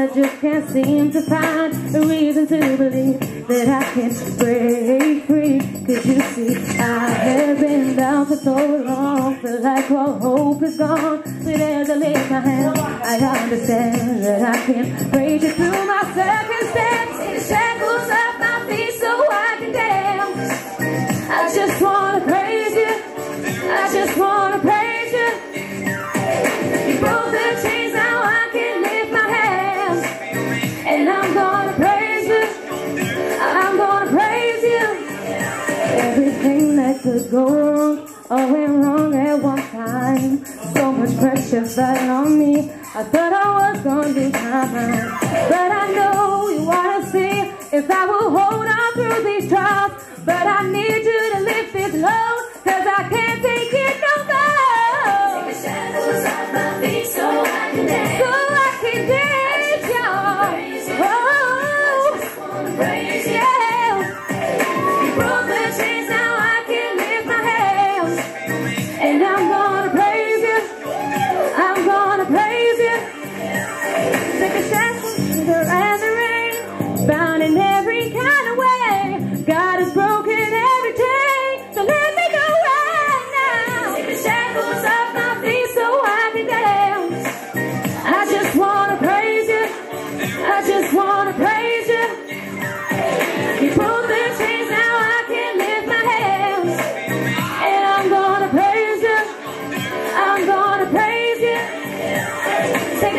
I just can't seem to find a reason to believe that I can break free. Cause you see, I have been down for so long, feel like all hope is gone. But as I lift my hand, I understand that I can break it through my circumstance. Could go oh, wrong, all went wrong at one time. So much pressure fell on me. I thought I was gonna do time. But I know you wanna see if I will hold on through these trials. But I need you to lift this load,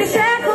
Esse.